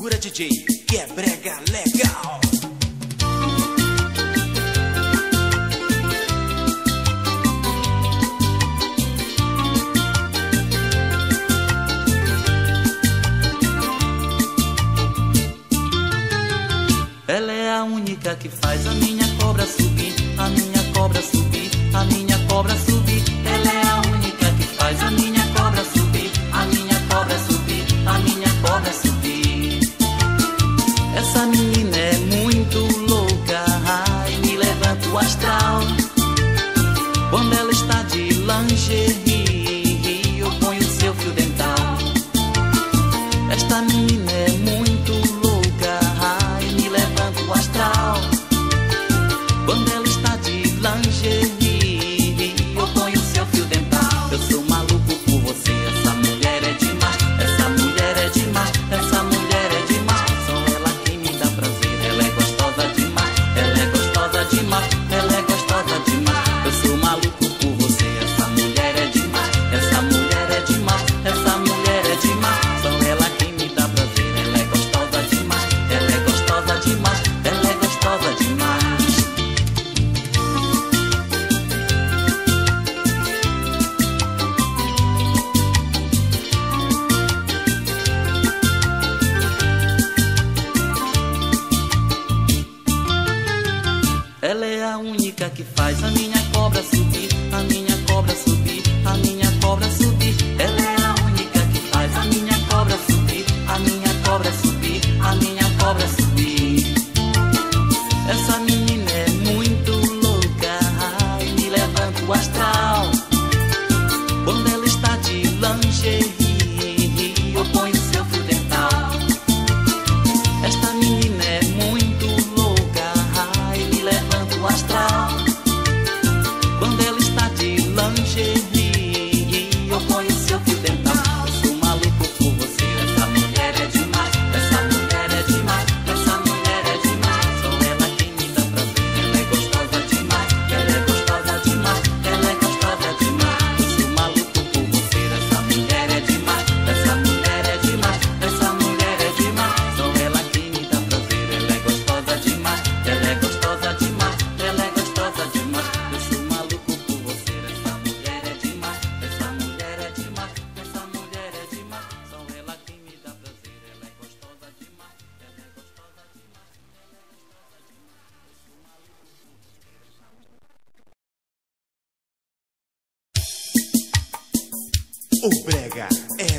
Segura DJ, que é brega legal. Ela é a única que faz a minha cobra subir, a minha cobra subir, a minha cobra subir. astral. Quando ela está de lingerie O Brega é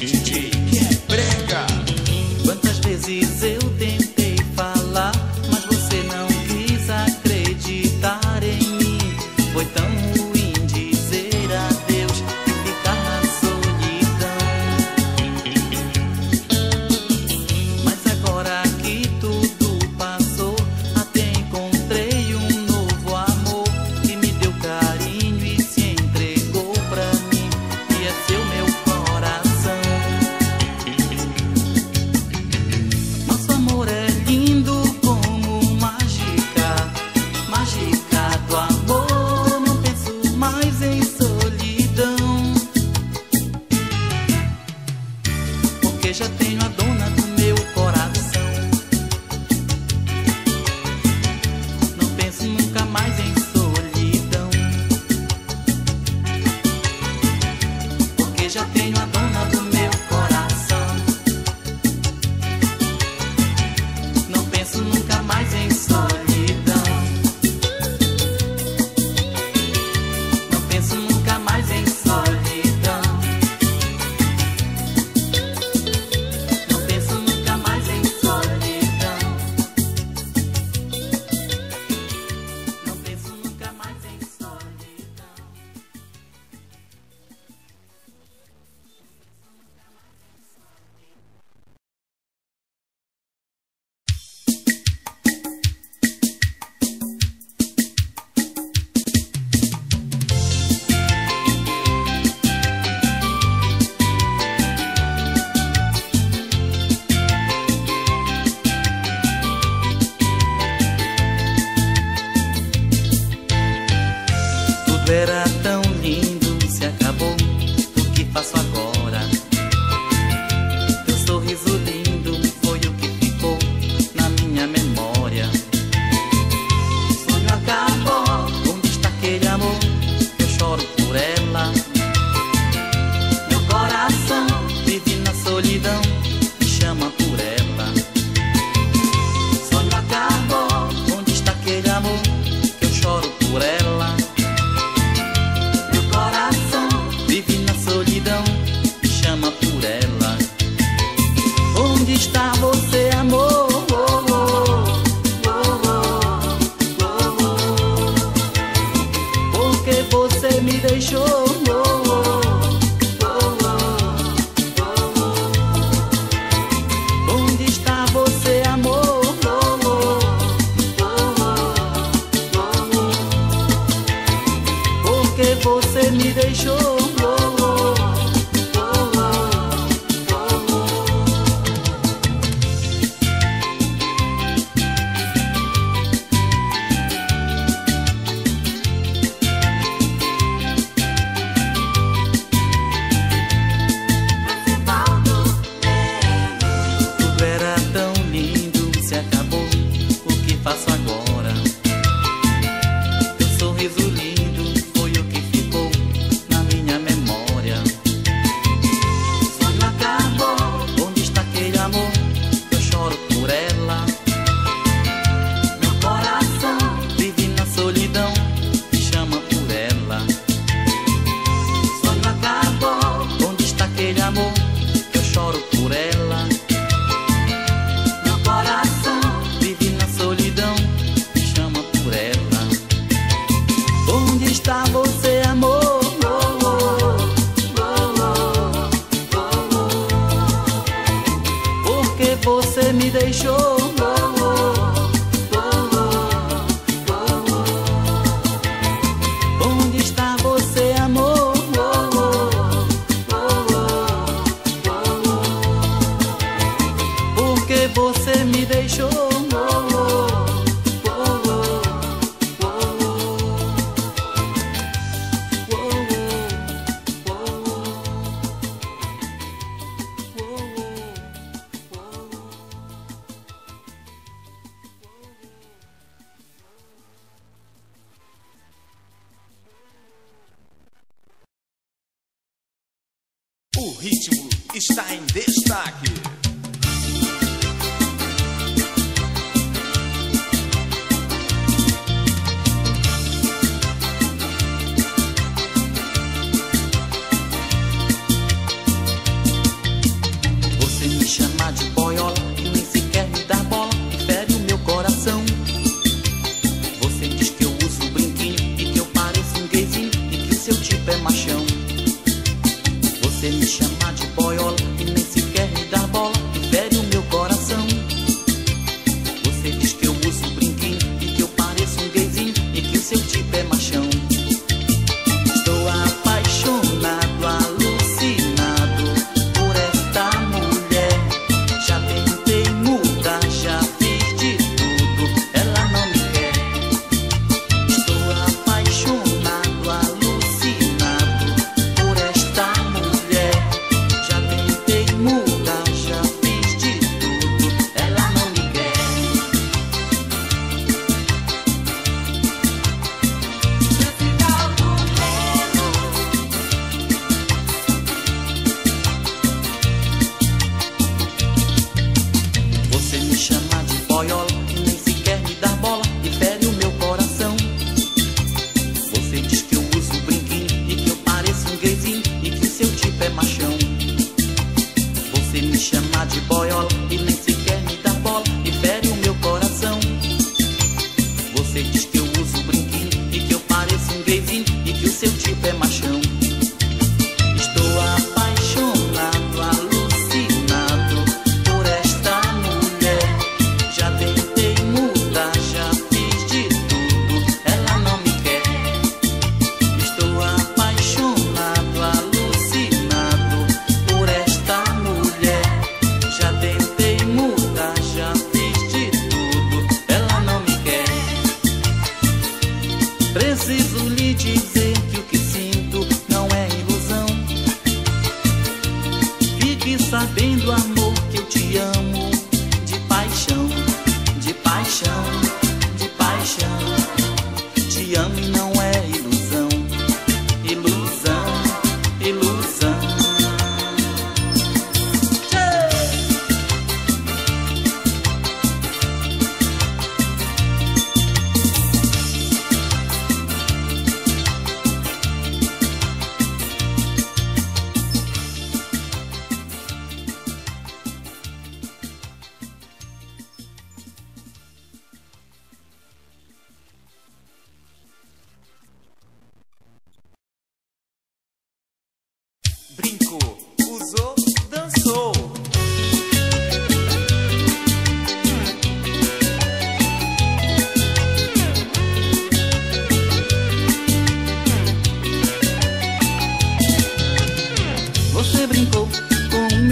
Repete, DJ, você me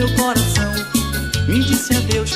meu coração. Me disse adeus,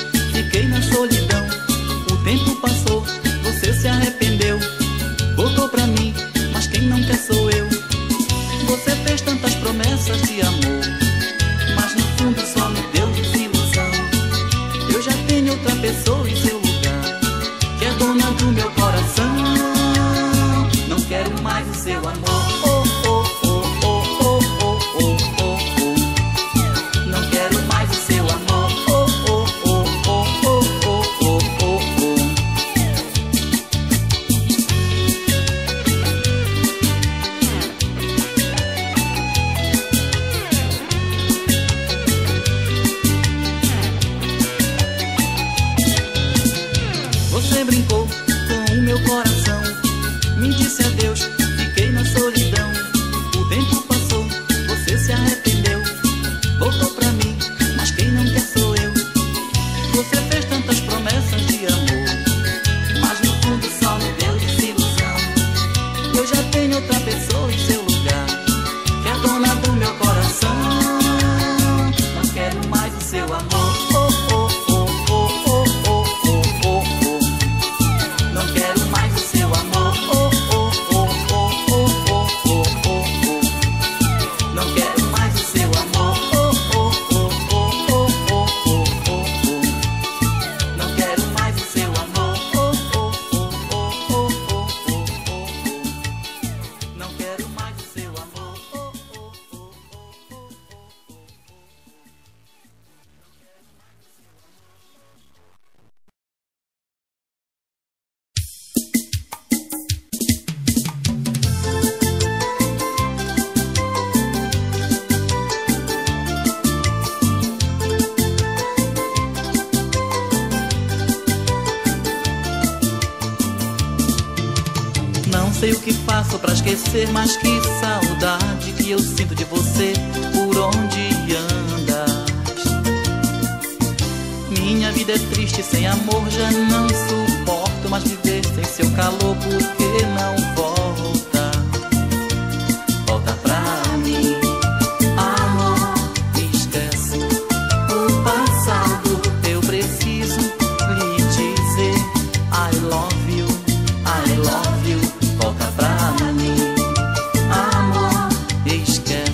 buscar.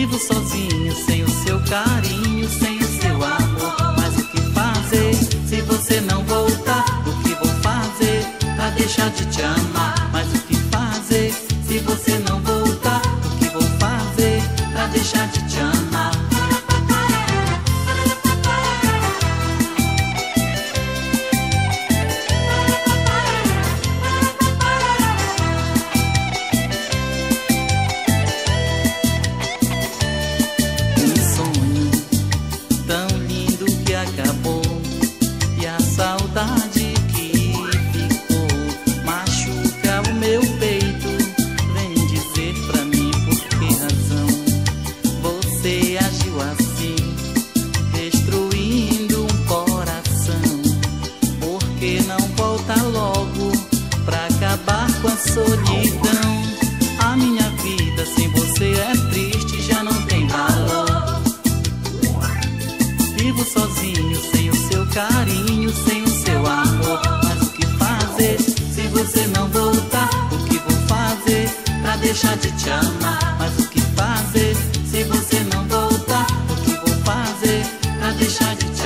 Vivo sozinho sem o seu carinho, deixar de te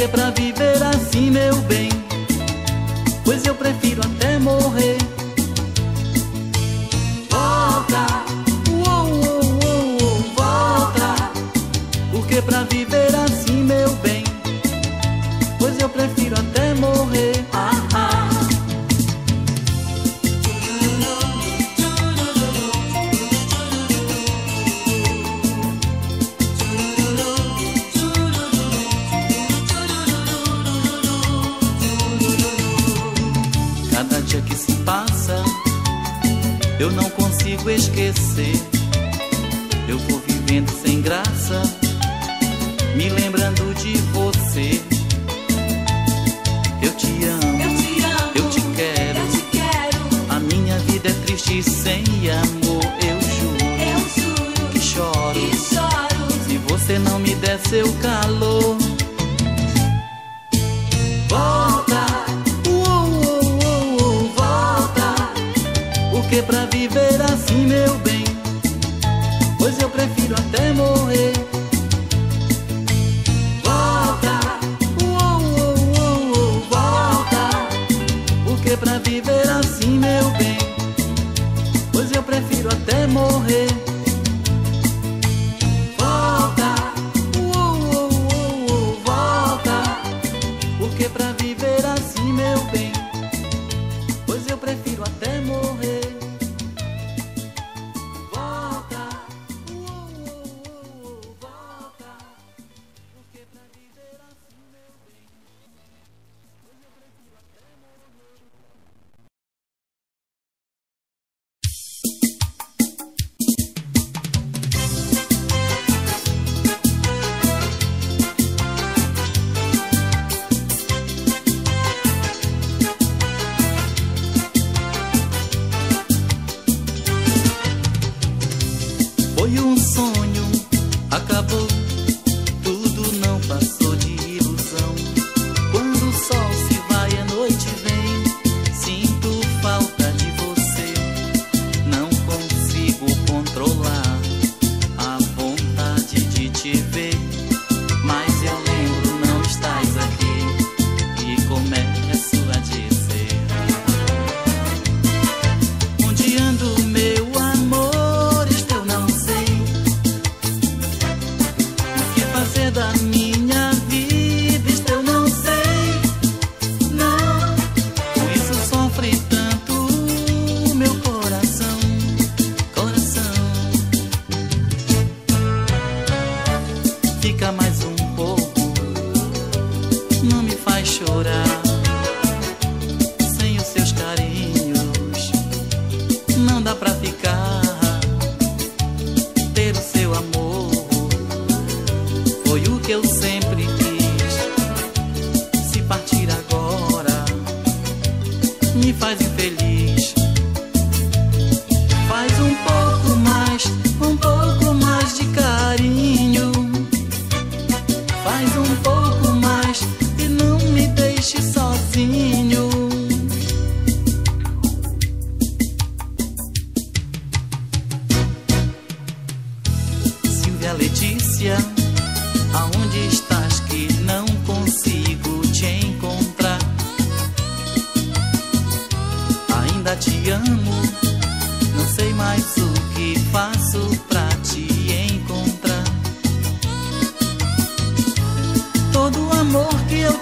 Porque pra viver assim, meu bem,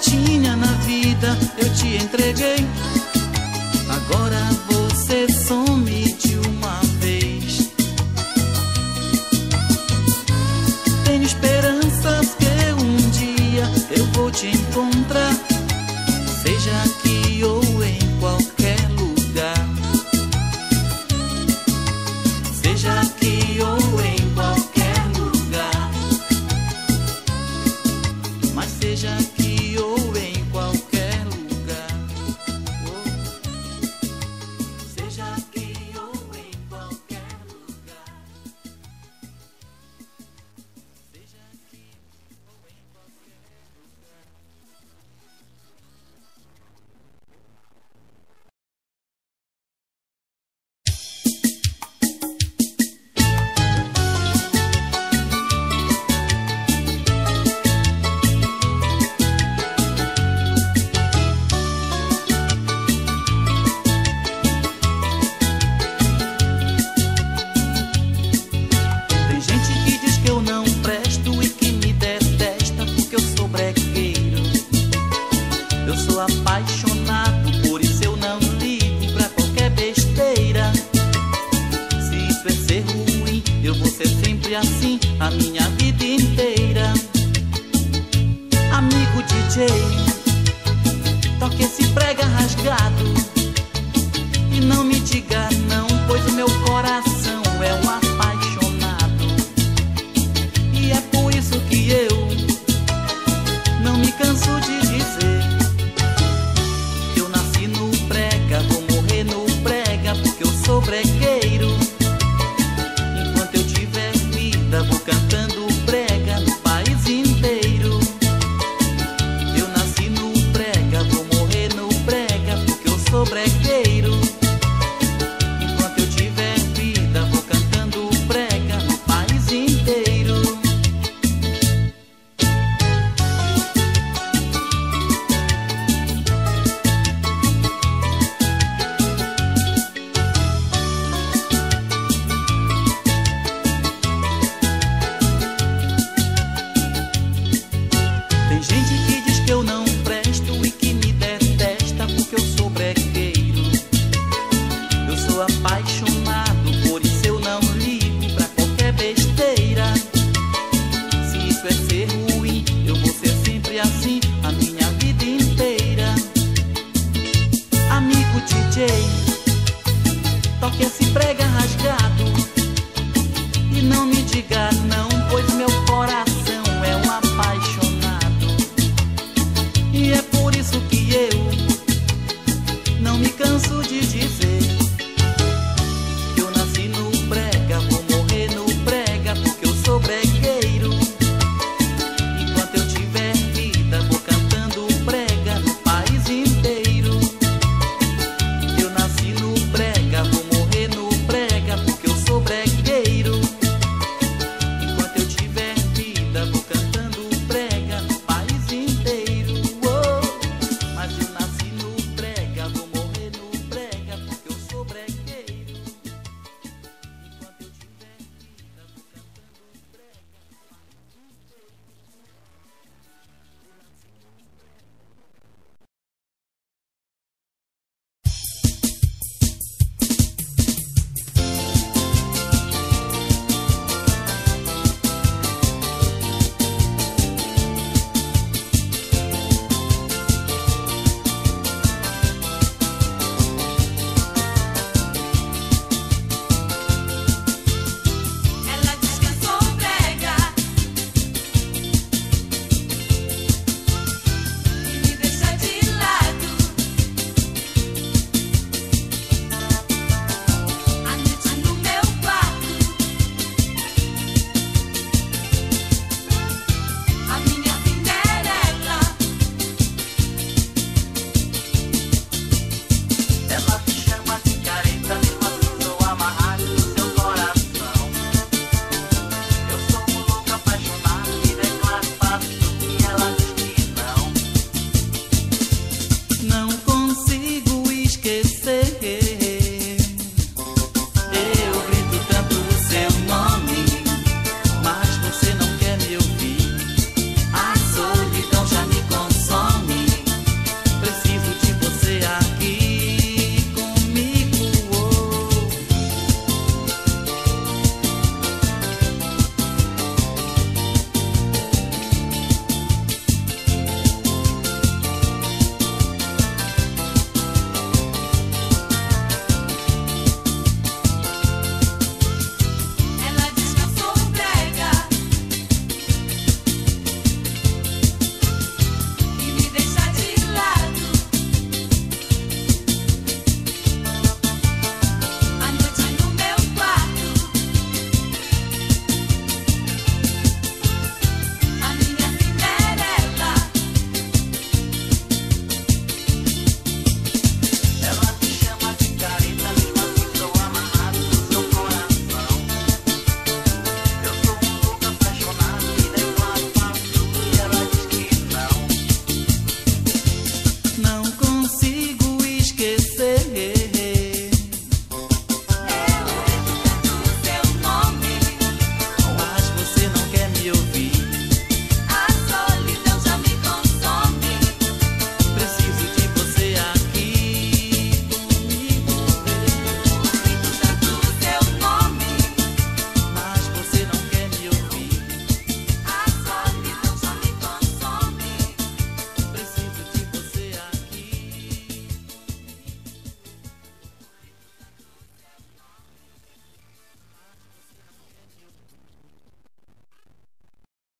tinha na vida eu te entreguei.